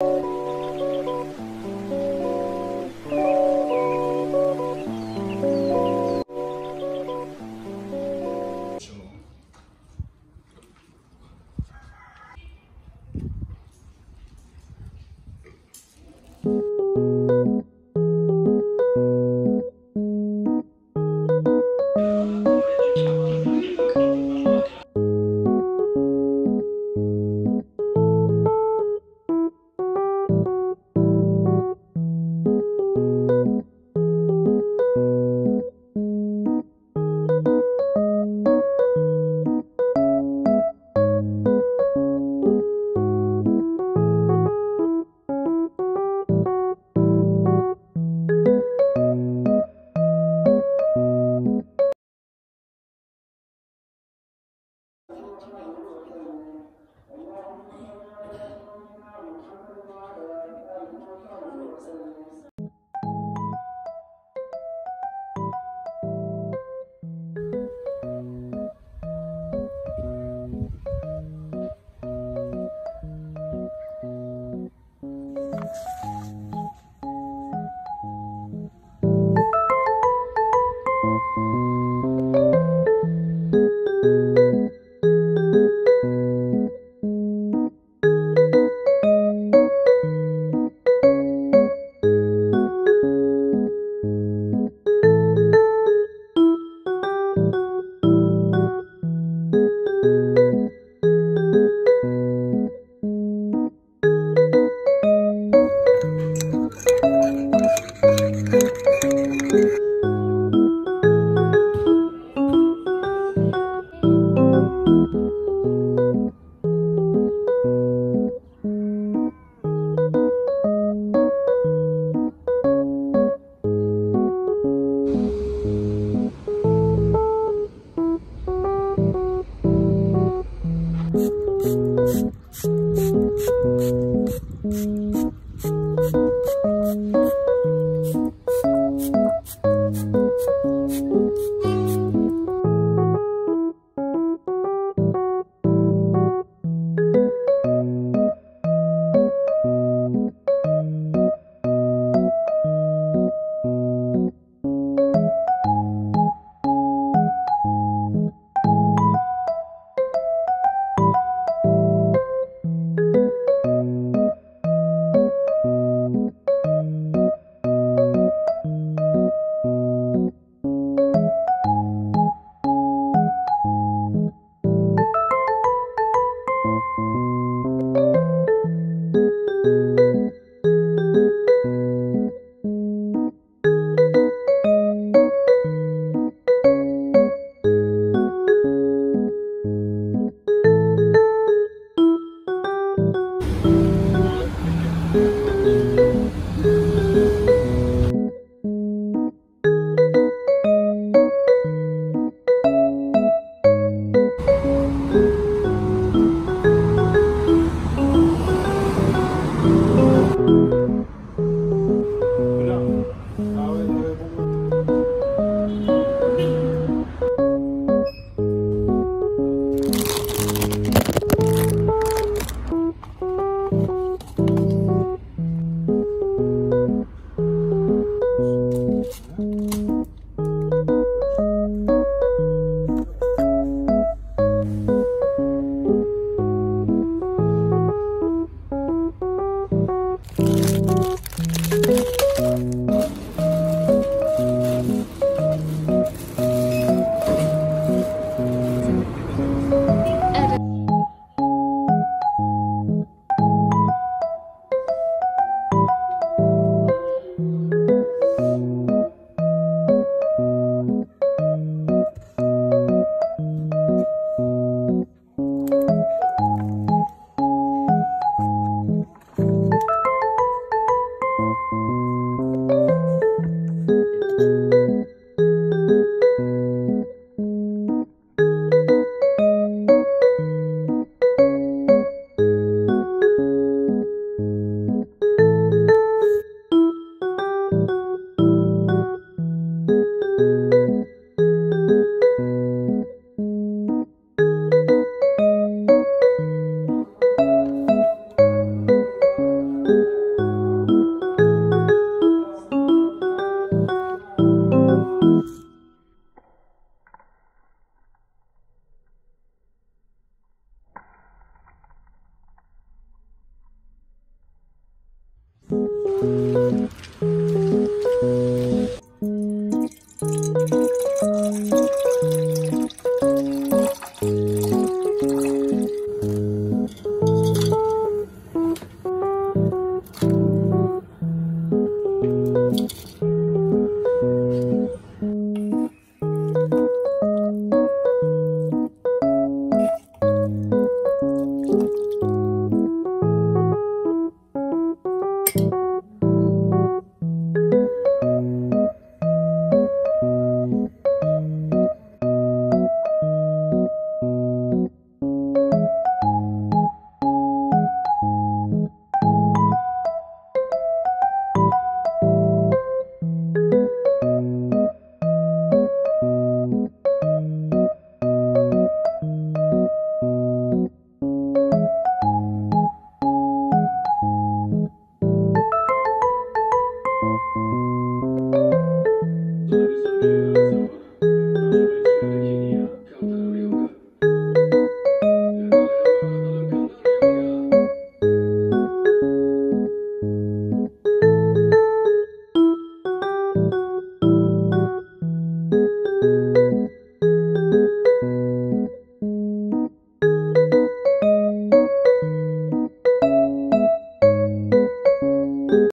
you.